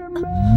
Jimmy.